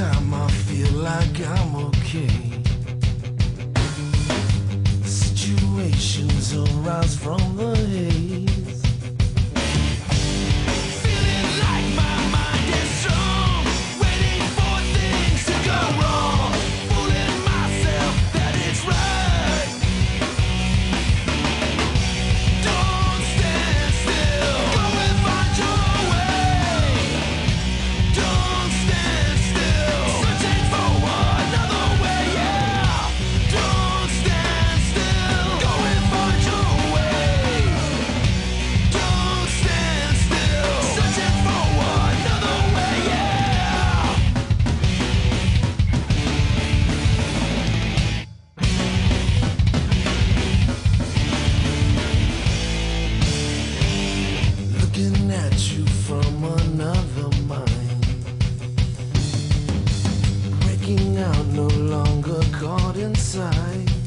time I feel like I'm okay. Situations arise from caught inside.